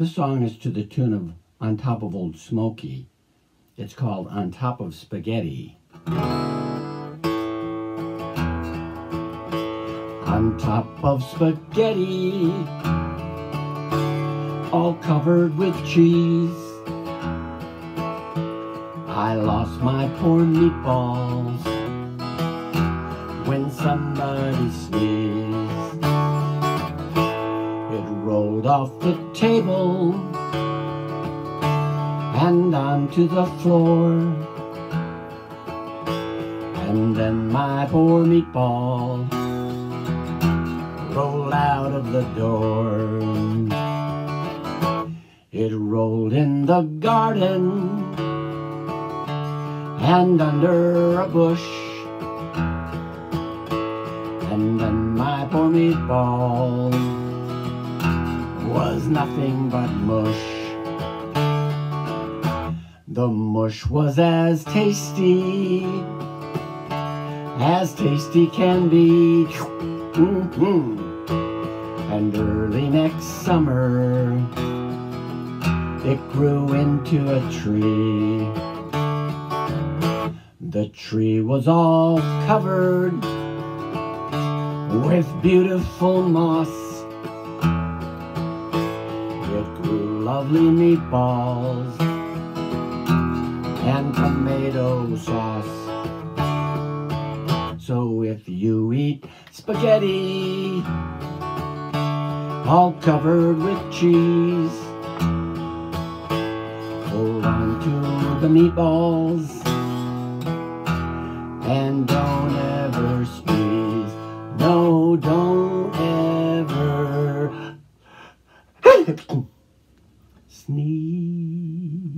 This song is to the tune of On Top of Old Smokey. It's called On Top of Spaghetti. On top of spaghetti, all covered with cheese. I lost my poor meatballs when somebody sneezed. Rolled off the table and onto the floor. And then my poor meatball rolled out of the door. It rolled in the garden and under a bush. And then my poor meatball was nothing but mush. The mush was as tasty as tasty can be. Mm -hmm. And early next summer, it grew into a tree. The tree was all covered with beautiful moss. Lovely meatballs and tomato sauce. So if you eat spaghetti all covered with cheese, hold on to the meatballs and don't ever squeeze. No, don't ever sneeze.